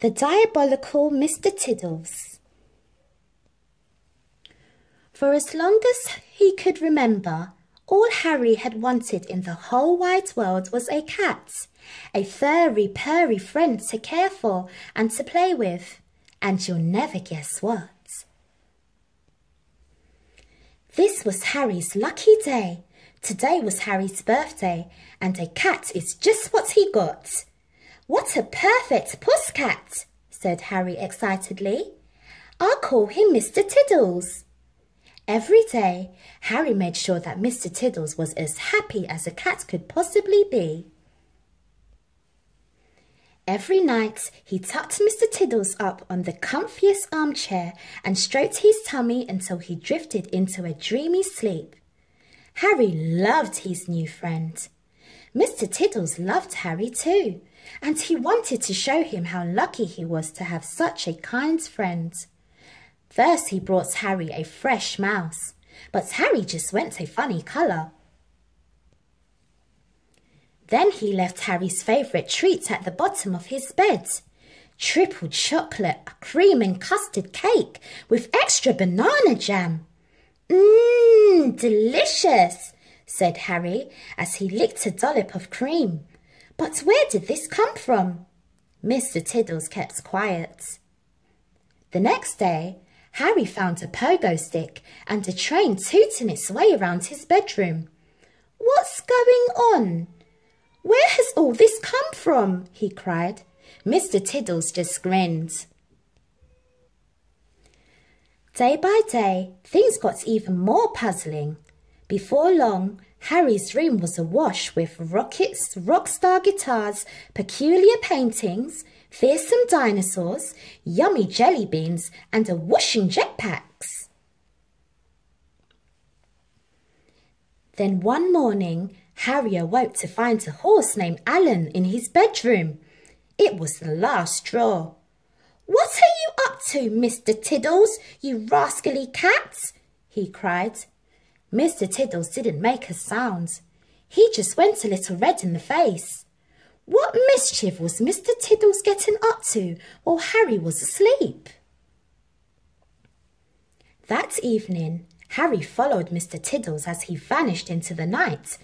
The Diabolical Mr. Tiddles For as long as he could remember, all Harry had wanted in the whole wide world was a cat, a furry, purry friend to care for and to play with. And you'll never guess what. This was Harry's lucky day. Today was Harry's birthday, and a cat is just what he got. What a perfect puss cat, said Harry excitedly. I'll call him Mr. Tiddles. Every day, Harry made sure that Mr. Tiddles was as happy as a cat could possibly be. Every night, he tucked Mr. Tiddles up on the comfiest armchair and stroked his tummy until he drifted into a dreamy sleep. Harry loved his new friend. Mr. Tiddles loved Harry too, and he wanted to show him how lucky he was to have such a kind friend. First, he brought Harry a fresh mouse, but Harry just went a funny colour. Then he left Harry's favourite treat at the bottom of his bed. Triple chocolate, cream and custard cake with extra banana jam. Mmm, delicious, said Harry as he licked a dollop of cream. But where did this come from? Mr. Tiddles kept quiet. The next day, Harry found a pogo stick and a train tooting its way around his bedroom. What's going on? Where has all this come from? he cried. Mr. Tiddles just grinned. Day by day, things got even more puzzling. Before long, Harry's room was awash with rockets, rock star guitars, peculiar paintings, fearsome dinosaurs, yummy jelly beans, and a whooshing jetpacks. Then one morning, Harry awoke to find a horse named Alan in his bedroom. It was the last straw. What are you up to, Mr. Tiddles, you rascally cat? he cried. Mr. Tiddles didn't make a sound. He just went a little red in the face. What mischief was Mr. Tiddles getting up to while Harry was asleep? That evening, Harry followed Mr. Tiddles as he vanished into the night,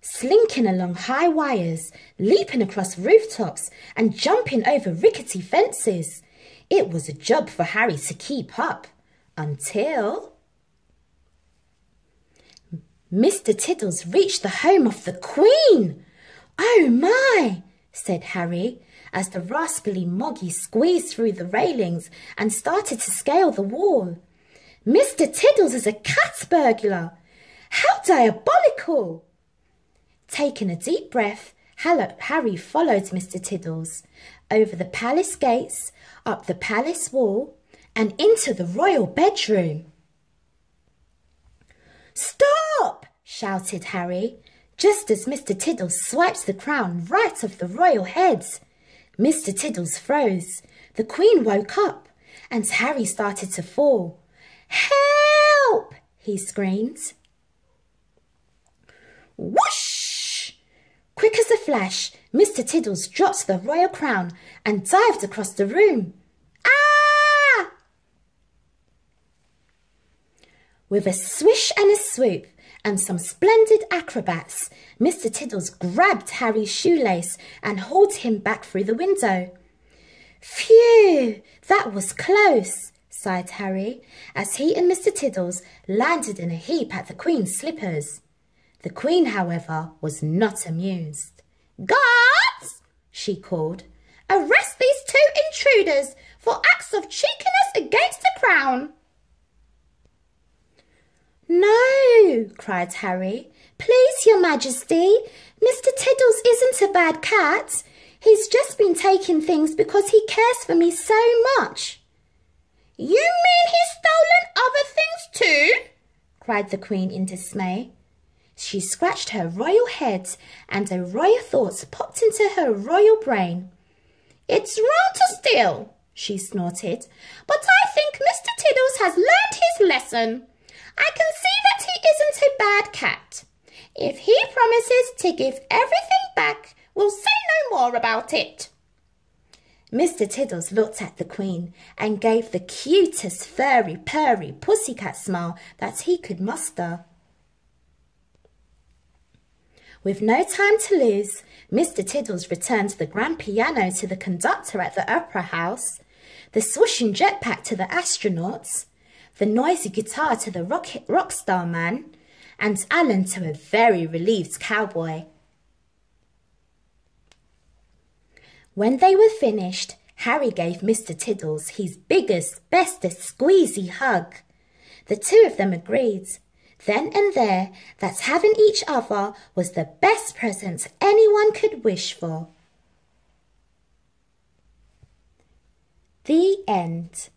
slinking along high wires, leaping across rooftops, and jumping over rickety fences. It was a job for Harry to keep up until. Mr. Tiddles reached the home of the Queen. Oh my, said Harry, as the rascally Moggy squeezed through the railings and started to scale the wall. Mr. Tiddles is a cat burglar. How diabolical! Taking a deep breath, Harry followed Mr. Tiddles over the palace gates, up the palace wall, and into the royal bedroom. Stop! Shouted Harry, just as Mr. Tiddles swiped the crown right off the royal heads. Mr. Tiddles froze. The Queen woke up, and Harry started to fall. Help! he screamed. Whoosh! Quick as a flash, Mr. Tiddles dropped the royal crown and dived across the room. Ah! With a swish and a swoop and some splendid acrobats, Mr. Tiddles grabbed Harry's shoelace and hauled him back through the window. Phew, that was close, sighed Harry, as he and Mr. Tiddles landed in a heap at the Queen's slippers. The Queen, however, was not amused. Guards, she called, arrest these two intruders for acts of cheekiness against the crown. Cried Harry. Please, your majesty, Mr. Tiddles isn't a bad cat. He's just been taking things because he cares for me so much. You mean he's stolen other things too? cried the Queen in dismay. She scratched her royal head, and a royal thought popped into her royal brain. It's wrong to steal, she snorted, but I think Mr. Tiddles has learned his lesson. I can see that isn't a bad cat. If he promises to give everything back, we'll say no more about it. Mr. Tiddles looked at the Queen and gave the cutest furry purry pussycat smile that he could muster. With no time to lose, Mr. Tiddles returned the grand piano to the conductor at the opera house, the swooshing jetpack to the astronauts, the noisy guitar to the rocket rock star man, and Alan to a very relieved cowboy. When they were finished, Harry gave Mr. Tiddles his biggest, bestest squeezy hug. The two of them agreed, then and there, that having each other was the best present anyone could wish for. The end.